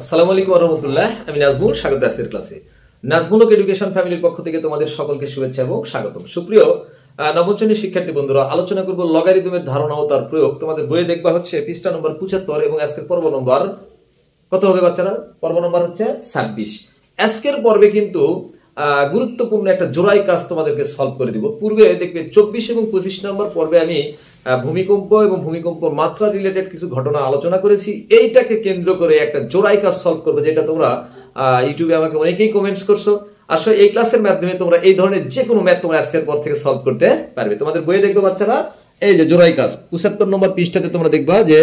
আসসালামু আলাইকুম রহমতুল্লাহ আমি নাজমুল, স্বাগত আজকের ক্লাসে। নাজমুলক এডুকেশন ফ্যামিলির পক্ষ থেকে তোমাদের সকলকে শুভেচ্ছা এবং স্বাগতম। সুপ্রিয় নবম শ্রেণির শিক্ষার্থী বন্ধুরা, আলোচনা করব লগারিদমের ধারণা ও তার প্রয়োগ। তোমাদের বইয়ে দেখবা হচ্ছে পৃষ্ঠা নম্বর পঁচাত্তর এবং আজকের পর্ব নম্বর কত হবে বাচ্চারা? পর্ব নম্বর হচ্ছে ছাব্বিশ। আজকের পর্বে কিন্তু গুরুত্বপূর্ণ একটা জোড়াই কাজ তোমাদেরকে সলভ করে দিব। পূর্বে দেখবে চব্বিশ এবং পঁচিশ নম্বর পর্বে আমি ভূমিকম্প এবং ভূমিকম্প মাত্রা রিলেটেড কিছু ঘটনা আলোচনা করেছি। এইটাকে কেন্দ্র করে একটা জোড়াই কাজ সলভ করবে, যেটা তোমরা ইউটিউবে আমাকে অনেকেই কমেন্টস করছ। আসলে এই ক্লাসের মাধ্যমে তোমরা এই ধরনের যে কোনো ম্যাথ তোমরা আজকের পর থেকে সলভ করতে পারবে। তোমাদের বইয়ে দেখবে বাচ্চারা, এই যে জোড়াই কাজ, পঁচাত্তর নম্বর পৃষ্ঠাতে তোমরা দেখবা যে,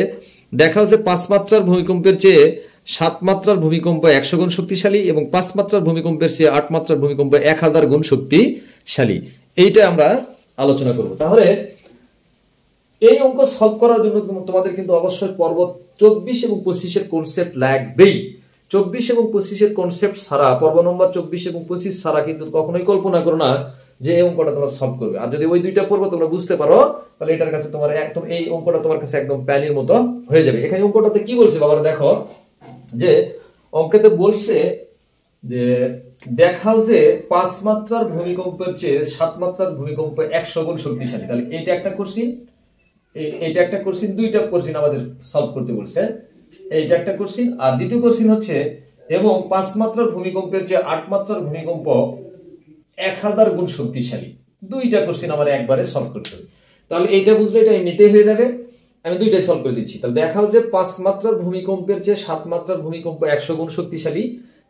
দেখা হচ্ছে পাঁচ মাত্রার ভূমিকম্পের চেয়ে সাত মাত্রার ভূমিকম্প একশো গুণ শক্তিশালী এবং পাঁচ মাত্রার ভূমিকম্পের চেয়ে আট মাত্রার ভূমিকম্প এক হাজার গুণ শক্তিশালী। এইটা আমরা আলোচনা করব। তাহলে এই অঙ্ক সলভ করার জন্য তোমাদের কিন্তু অবশ্যই পর্ব চব্বিশ এবং পঁচিশের কনসেপ্ট লাগবেই। চব্বিশ এবং পঁচিশের কনসেপ্ট ছাড়া, পর্ব নম্বর চব্বিশ এবং পঁচিশ ছাড়া কিন্তু কখনোই কল্পনা করো না যে এই অঙ্কটা তোমরা সলভ করবে। আর যদি ওই দুইটা পর্ব তোমরা বুঝতে পারো, তাহলে এটার কাছে তোমার একদম এই অঙ্কটা তোমার কাছে একদম প্যানির মতো হয়ে যাবে। এখানে অঙ্কটাতে কি বলছে বাবারা দেখো যে অঙ্কেতে বলছে যে দেখাও যে পাঁচ মাত্রার ভূমিকম্পের চেয়ে সাত মাত্রার ভূমিকম্প একশো গুণ শক্তিশালী। তাহলে এটা একটা কোশ্চিন এইটা একটা কোশ্চিন দুইটা কোশ্চিন আমাদের সলভ করতে বলছে। এইটা একটা কোশ্চিন আর দ্বিতীয় কোশ্চিন হচ্ছে, এবং পাঁচ মাত্রার ভূমিকম্পের যে আট মাত্রার ভূমিকম্প এক হাজার গুণ শক্তিশালী। দুইটা কোশ্চিন আমার একবারে সলভ করতে হবে। তাহলে এইটা বুঝলে এটা এমনিতেই হয়ে যাবে। আমি দুইটাই সলভ করে দিচ্ছি। তাহলে দেখাও যে পাঁচ মাত্রার ভূমিকম্পের চেয়ে সাত মাত্রার ভূমিকম্প একশো গুণ শক্তিশালী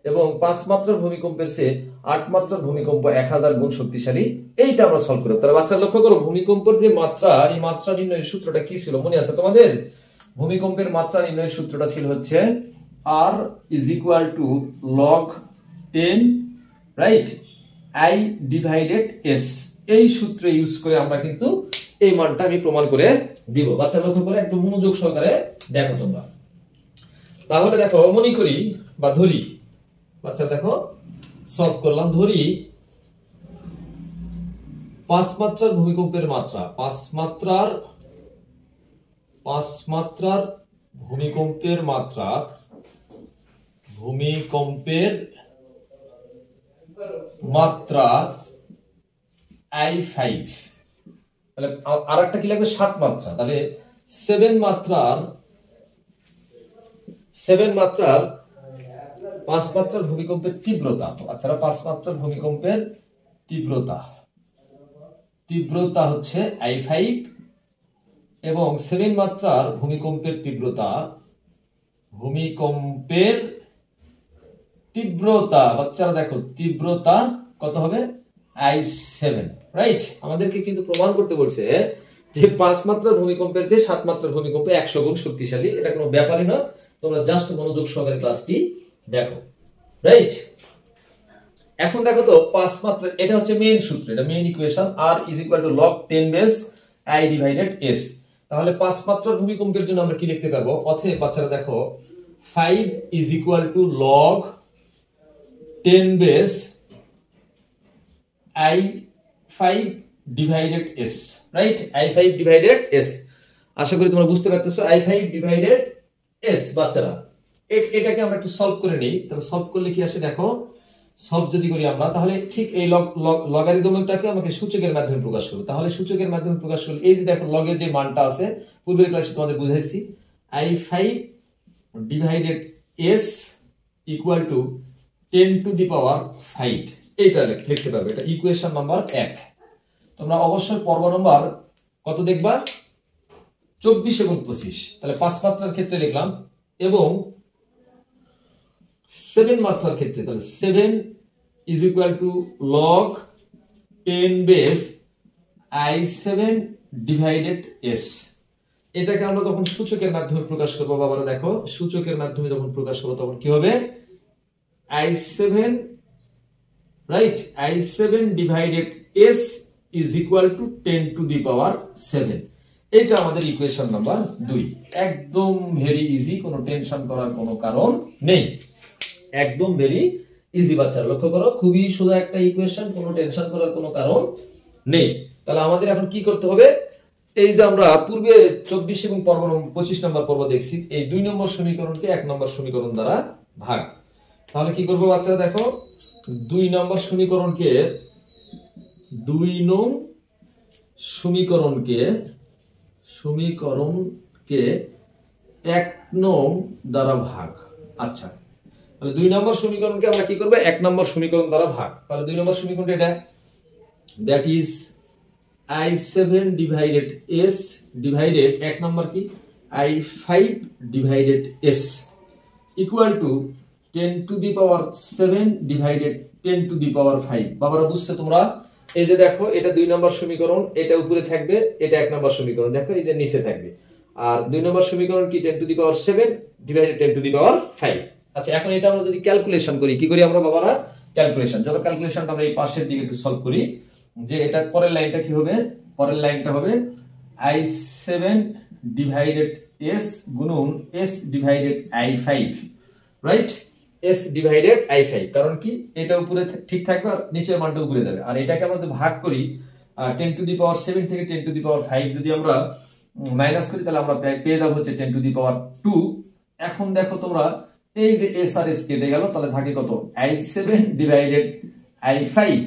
এবং পাঁচ মাত্রার ভূমিকম্পের চেয়ে আট মাত্রার ভূমিকম্প এক হাজার গুণ শক্তিশালী। এইটা আমরা সলভ করব তাহলে বাচ্চা লক্ষ্য করো, ভূমিকম্পের যে মাত্রা, এই মাত্রা নির্ণয়ের সূত্রটা কি ছিল? মনে আছে তোমাদের? ভূমিকম্পের মাত্রা নির্ণয়ের সূত্রটা ছিল হচ্ছে R is equal to log ten right I divided S এই সূত্র ইউজ করে আমরা কিন্তু এই মানটা আমি প্রমাণ করে দিব। বাচ্চা লক্ষ্য করে একদম মনোযোগ সহকারে দেখো তোমরা। তাহলে দেখো, মনে করি বা ধরি, বাচ্চা দেখো সলভ করলাম, ধরি, পাঁচ মাত্রার ভূমিকম্পের মাত্রা, পাঁচ মাত্রার পাঁচ মাত্রার ভূমিকম্পের মাত্রা ভূমিকম্পের মাত্রা আই ফাইভ তাহলে আর একটা কি লাগবে? সাত মাত্রা। তাহলে সেভেন মাত্রার সেভেন মাত্রার পাঁচ মাত্রার ভূমিকম্পের তীব্রতা। বাচ্চারা পাঁচ মাত্রার ভূমিকম্পের তীব্রতা। তীব্রতা হচ্ছে আই ফাইভ এবং সেভেন মাত্রার ভূমিকম্পের তীব্রতা ভূমিকম্পের তীব্রতা। বাচ্চারা দেখো, তীব্রতা কত হবে? আই সেভেন রাইট আমাদেরকে কিন্তু প্রমাণ করতে বলছে যে পাঁচ মাত্রার ভূমিকম্পের যে সাত মাত্রার ভূমিকম্প একশো গুণ শক্তিশালী। এটা কোনো ব্যাপারই না তোমরা জাস্ট মনোযোগ সহকারে ক্লাসটি দেখো। রাইট এখন দেখো তো, পাঁচ মাত্রা, এটা হচ্ছে মেইন সূত্র, এটা main equation R is equal to log ten base I divided S তাহলে পাঁচ মাত্রার ভূমিকম্পের জন্য আমরা কি লিখতে পারব? অথে বাচ্চারা দেখো five is equal to log ten base I divided S right I five divided S আশা করি তোমরা বুঝতে পারতেছো আই ফাইভ ডিভাইডেড এস বাচ্চারা। এটাকে আমরা একটু সলভ করে নিই, তাহলে সলভ করলে কি আসে দেখো? সলভ যদি করি আমরা, তাহলে ঠিক এই লগারিদমটাকে আমাকে সূচকের মাধ্যমে প্রকাশ করব। তাহলে সূচকের মাধ্যমে প্রকাশ করলে, এই যে দেখো লগের যে মানটা আছে, পূর্বের ক্লাসে তোমাদের বুঝাইছি। I five divided S equal to ten to the power five এইটা লেখ- লিখতে পারবে। এটা ইকুয়েশন নাম্বার এক। তোমরা অবশ্যই পর্ব নম্বর কত দেখবা? চব্বিশ এবং পঁচিশ। তাহলে পাঁচ মাত্রার ক্ষেত্রে লিখলাম এবং সেভেন মাত্রার ক্ষেত্রে। তাহলে seven is equal to log ten base I seven divided S এটাকে আমরা তখন সূচকের মাধ্যমে প্রকাশ করব। বাবারা দেখো, সূচকের মাধ্যমে যখন প্রকাশ করব তখন কি হবে? I seven I seven divided S is equal to ten to the power seven এটা আমাদের ইকুয়েশন নাম্বার দুই। একদম ভেরি ইজি কোনো টেনশন করার কোনো কারণ নেই। একদম ভেরি ইজি বাচ্চার, লক্ষ্য করো, খুবই সোজা একটা ইকুয়েশন কোনো টেনশন করার কোনো কারণ নেই। তাহলে আমাদের এখন কি করতে হবে? এই যে আমরা পূর্বে চব্বিশ এবং পর্ব পঁচিশ নম্বর পর্ব দেখছি, এই দুই নম্বর সমীকরণকে এক নম্বর সমীকরণ দ্বারা ভাগ। তাহলে কি করব বাচ্চারা, দেখো দুই নম্বর সমীকরণকে দুই নং সমীকরণকে সমীকরণকে এক নং দ্বারা ভাগ। আচ্ছা তাহলে দুই নম্বর সমীকরণকে আমরা কি করব? এক নম্বর সমীকরণ দ্বারা ভাগ। তাহলে দুই নম্বর সমীকরণটা এটা। That is I seven divided S divided এক নম্বর কি? I five divided S equal to ten to the power seven divided ten to the power five বাবারা, বুঝছে তোমরা? এই যে দেখো, এটা দুই নম্বর সমীকরণ, এটা উপরে থাকবে, এটা এক নম্বর সমীকরণ। দেখো, এই যে নিচে থাকবে। আর দুই নম্বর সমীকরণ কি ten to the power seven divided ten to the power five আচ্ছা এখন এটা আমরা যদি ক্যালকুলেশন করি, কি করি আমরা বাবারা? ক্যালকুলেশন যত ক্যালকুলেশনটা আমরা এই পাশের দিকে একটু সলভ করি। যে এটা পরের লাইনটা কি হবে? পরের লাইনটা হবে আই সেভেন ডিভাইডেড এস গুণন S divided I five right S divided I five কারণ কি? এটা উপরে ঠিক থাকবে আর নিচের মানটা উপরে যাবে। আর এটাকে আমরা ভাগ করি ten to the power seven থেকে ten to the power five যদি আমরা মাইনাস করি, তাহলে আমরা পেয়ে যাব হচ্ছে ten to the power two এখন দেখো তোমরা, এই যে এস আর এস কেটে গেল, তাহলে থাকে কত? I seven divided I five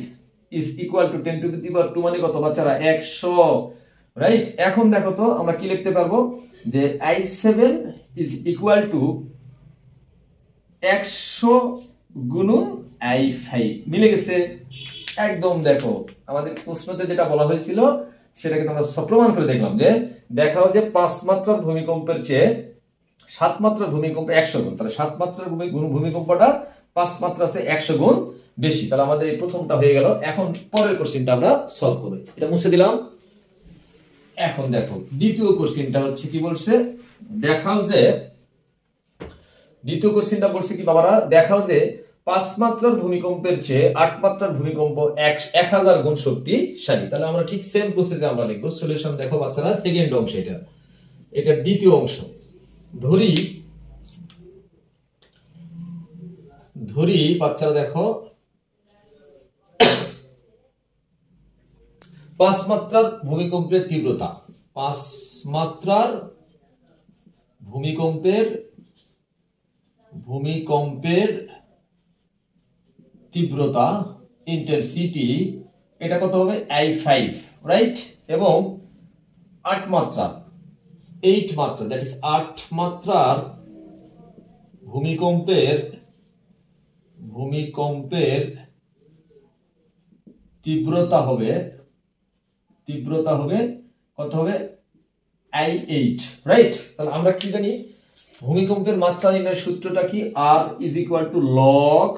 is equal to ten to the power two মানে কত বাচ্চারা? একশো রাইট এখন দেখো তো, আমরা কি লিখতে পারব? যে I seven is equal to একশো গুণন আই ফাইভ। মিলে গেছে একদম দেখো, আমাদের প্রশ্নতে যেটা বলা হয়েছিল, সেটাকে তোমরা প্রমাণ করে দেখলাম যে দেখাও যে পাঁচ মাত্রার ভূমিকম্পের চেয়ে সাত মাত্রার ভূমিকম্প একশো গুণ। তাহলে সাত মাত্রার ভূমিকম্পটা পাঁচ মাত্রা আছে একশো গুণ বেশি। তাহলে আমাদের এই প্রথমটা হয়ে গেল। এখন পরের কোশ্চিনটা আমরা সলভ করব। এটা মুছে দিলাম। এখন দেখো, দ্বিতীয় কোশ্চিনটা হচ্ছে কি বলছে? দেখাও যে দ্বিতীয় কোশ্চিনটা বলছে কি বাবারা? দেখাও যে পাঁচ মাত্রার ভূমিকম্পের চেয়ে আট মাত্রার ভূমিকম্প এক এক হাজার গুণ শক্তিশালী। তাহলে আমরা ঠিক সেম প্রসেসে আমরা লিখব। সলিউশন দেখো বাচ্চারা সেকেন্ড অংশ এটা। এটা দ্বিতীয় অংশ। ধরি ধরি বাচ্চারা দেখো। পাঁচ মাত্রার ভূমিকম্পের তীব্রতা। পাঁচ মাত্রার ভূমিকম্পের ভূমিকম্পের তীব্রতা ইন্টেন্সিটি এটা কত হবে? আই ফাইভ রাইট এবং আট মাত্রা এইট মাত্রা দ্যাট ইজ আট মাত্রার ভূমিকম্পের ভূমিকম্পের তীব্রতা হবে তীব্রতা হবে কত হবে? আই এইট রাইট তাহলে আমরা কি জানি? ভূমিকম্পের মাত্রা নির্ণয়ের সূত্রটা কি? R is equal to log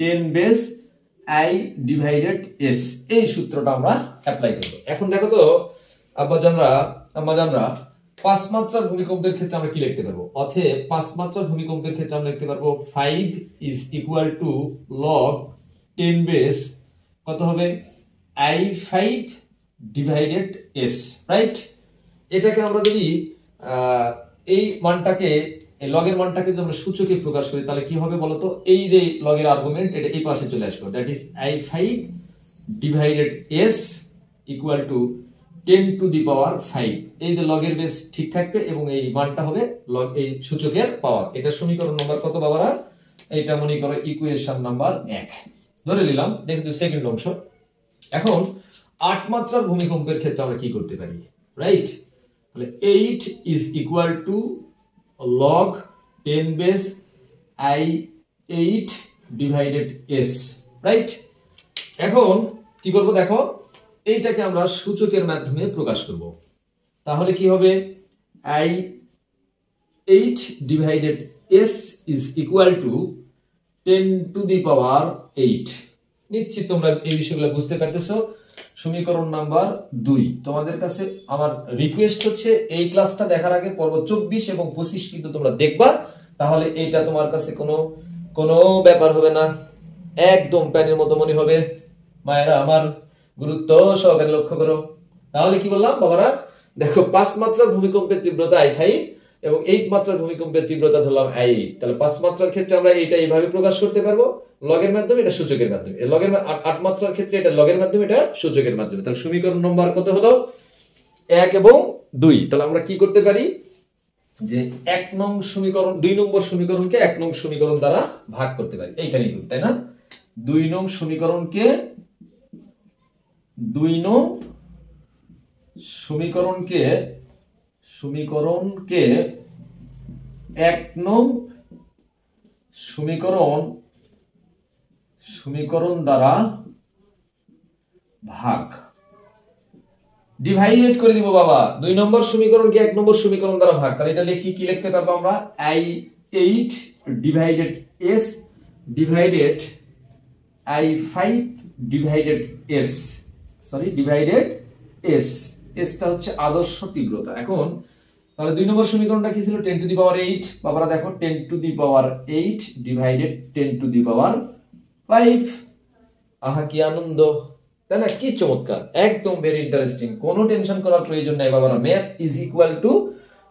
ten base I divided S এই সূত্রটা আমরা অ্যাপ্লাই করব। এখন দেখো তো, আব্বাজানরা, আম্মাজানরা পাঁচ মাত্রার ভূমিকম্পের ক্ষেত্রে আমরা কি লিখতে পারব? অতএব পাঁচ মাত্রার ভূমিকম্পের ক্ষেত্রে আমরা লিখতে পারব five is equal to log ten base কত হবে? I five divided S right এটাকে আমরা যদি এই মানটাকে লগের মানটাকে যদি আমরা সূচকে প্রকাশ করি, তাহলে কি হবে বলতো? এই যে লগের আর্গুমেন্ট এটা এই পাশে চলে আসবে। That is I five divided S equal to ten to the power five এই যে লগের বেস ঠিক থাকবে এবং এই মানটা হবে লগ এই সূচকের পাওয়ার এটা সমীকরণ নম্বর কত বাবারা? এটা মনে করো ইকুয়েশন নাম্বার এক। ধরে নিলাম দেখুন সেকেন্ড অংশ। এখন, আট মাত্রার ভূমিকম্পের ক্ষেত্রে আমরা কি করতে পারি? রাইট তাহলে eight is equal to log ten base I eight divided S right এখন কি করব দেখো? এইটাকে আমরা সূচকের মাধ্যমে প্রকাশ করব। তাহলে কি হবে? I eight divided S is equal to ten to the power eight নিশ্চিত তোমরা এই বিষয়গুলো বুঝতে পারতেছো? সমীকরণ নাম্বার দুই। তোমাদের কাছে আমার রিকোয়েস্ট হচ্ছে এই ক্লাসটা দেখার আগে পর্ব চব্বিশ এবং পঁচিশ কিন্তু তোমরা দেখবা, তাহলে এইটা তোমার কাছে কোনো কোনো ব্যাপার হবে না। একদম প্যানের মতো মনে হবে। মায়েরা, আমার গুরুত্ব সহকারে লক্ষ্য করো। তাহলে কি বললাম, বাবারা? দেখো পাঁচ মাত্রার ভূমিকম্পের তীব্রতা ফাইভ এবং এইট মাত্রার ভূমিকম্পের তীব্রতা ধরলাম আই তাহলে পাঁচ মাত্রার ক্ষেত্রে আমরা এটা এইভাবে প্রকাশ করতে পারব? লগের মাধ্যমে এটা সূচকের মাধ্যমে। লগের আট মাত্রার ক্ষেত্রে এটা লগের মাধ্যমে এটা সূচকের মাধ্যমে। তাহলে সমীকরণ নম্বর কত হলো? এক এবং দুই। তাহলে আমরা কি করতে পারি? যে এক নং সমীকরণ দুই নম্বর সমীকরণকে এক নং সমীকরণ দ্বারা ভাগ করতে পারি। এইখানেই কিন্তু, তাই না? দুই নং সমীকরণকে দুই নং সমীকরণকে সমীকরণকে এক নং সমীকরণ সমীকরণ দ্বারা ভাগ। ডিভাইডেড করে দিব বাবা। দুই নম্বর সমীকরণকে এক নম্বর সমীকরণ দ্বারা ভাগ। তাহলে এটা লিখি, কি লিখতে পারব আমরা? I eight divided S divided I five divided S sorry divided S এসটা হচ্ছে আদর্শ তীব্রতা। এখন, তাহলে দুই নম্বর সমীকরণটা কি ছিল? Ten to the power eight বাবারা দেখো ten to the power eight divided ten to the power five আহা, কি আনন্দ। তাই না? কি চমৎকার। একদম ভেরি ইন্টারেস্টিং কোনো টেনশন করার প্রয়োজন নাই বাবারা। Math is equal to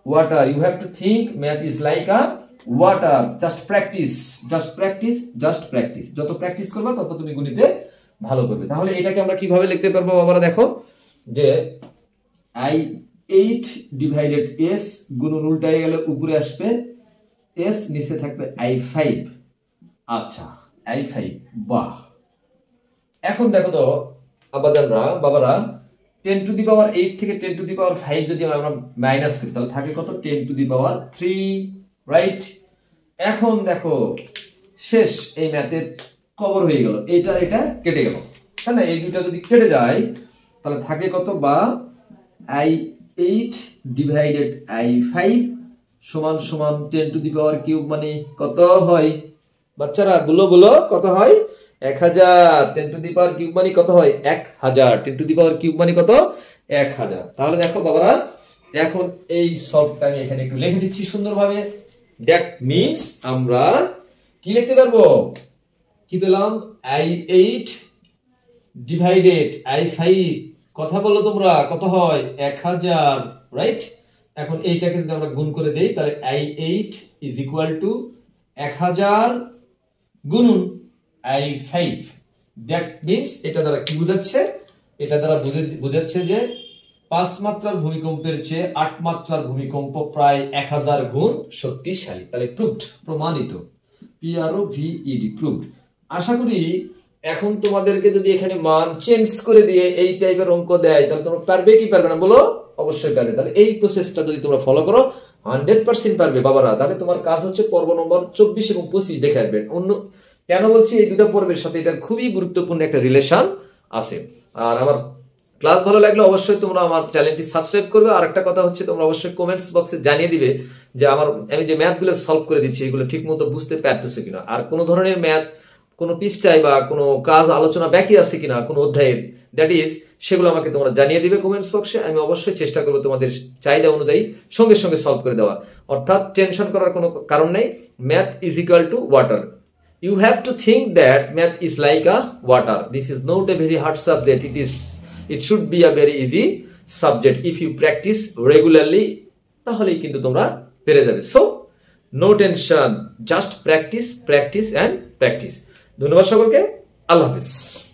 water you have to think math is like a water just practice just practice just practice যত প্র্যাকটিস করবে, তত তুমি গণিতে ভালো করবে। তাহলে এটাকে আমরা কীভাবে লিখতে পারব বাবারা দেখো? যে আই এইট ডিভাইডেড এস গুণন উল্টায় গেলে উপরে আসবে এস নিচে থাকবে আই ফাইভ আচ্ছা আই ফাইভ বাহ। এখন দেখো তো আবাজানরা বাবারা ten to the power eight থেকে ten to the power five যদি আমরা মাইনাস করি, তাহলে থাকে কত? Ten to the power three right এখন দেখো, শেষ এই ম্যাথের কভার হয়ে গেল। এইটা এটা কেটে গেল। তাই না? এই দুইটা যদি কেটে যায়, তাহলে থাকে কত? বা I eight divided I five সমান সমান ten to the power cube মানে কত হয়? বাচ্চারা, বলো বলো, কত হয়? এক হাজার। Ten to the power cube মানে কত হয়? এক হাজার। Ten to the power cube মানে কত? এক হাজার। তাহলে দেখো বাবারা, এখন এই সবটা আমি এখানে একটু লিখে দিচ্ছি সুন্দরভাবে। দ্যাট মিনস আমরা কি লিখতে পারব? কি পেলাম? I eight divided I five কথা বলো তোমরা, কত হয়? এক হাজার রাইট এখন এইটাকে যদি আমরা গুণ করে দেই, তাহলে I eight is equal to এক হাজার গুণুন আই ফাইভ দ্যাট মিনস এটা দ্বারা কি বোঝাচ্ছে? এটা দ্বারা বোঝাচ্ছে যে পাঁচ মাত্রার ভূমিকম্পের চেয়ে আট মাত্রার ভূমিকম্প প্রায় এক হাজার গুণ শক্তিশালী, তাহলে প্রুভড প্রমাণিত। পিআরও ভিইডি প্রুভড আশা করি এখন তোমাদেরকে যদি এখানে মান চেঞ্জ করে দিয়ে এই টাইপের অঙ্ক দেয়, তাহলে তোমরা পারবে কি পারবে না বলো? অবশ্যই পারবে। তাহলে এই প্রসেসটা যদি তোমরা ফলো করো হান্ড্রেড পার্সেন্ট পারবে, বাবারা। তাহলে তোমার কাজ হচ্ছে পর্ব নম্বর চব্বিশ এবং পঁচিশ দেখে আসবে। অন্য কেন বলছি এই দুটো পর্বের সাথে এটা খুবই গুরুত্বপূর্ণ একটা রিলেশন আছে। আর আমার ক্লাস ভালো লাগলে অবশ্যই তোমরা আমার চ্যানেলটি সাবস্ক্রাইব করবে। আর একটা কথা হচ্ছে, তোমরা অবশ্যই কমেন্টস বক্সে জানিয়ে দিবে যে আমার, আমি যে ম্যাথগুলো সলভ করে দিচ্ছি, এগুলো ঠিক মতো বুঝতে পারতেছে কিনা। আর কোনো ধরনের ম্যাথ কোনো পৃষ্ঠায় বা কোনো কাজ, আলোচনা বাকি আছে কিনা কোনো অধ্যায়ের। দ্যাট ইজ সেগুলো আমাকে তোমরা জানিয়ে দিবে কমেন্টস বক্সে আমি অবশ্যই চেষ্টা করব তোমাদের চাহিদা অনুযায়ী সঙ্গে সঙ্গে সলভ করে দেওয়া অর্থাৎ টেনশন করার কোনো কারণ নেই। Math is equal to water you have to think that math is like a water this is not a very hard subject it is it should be a very easy subject if you practice regularly তাহলেই কিন্তু তোমরা পেরে যাবে। So no tension just practice practice and practice ধন্যবাদ সকলকে। আল্লাহ হাফিজ।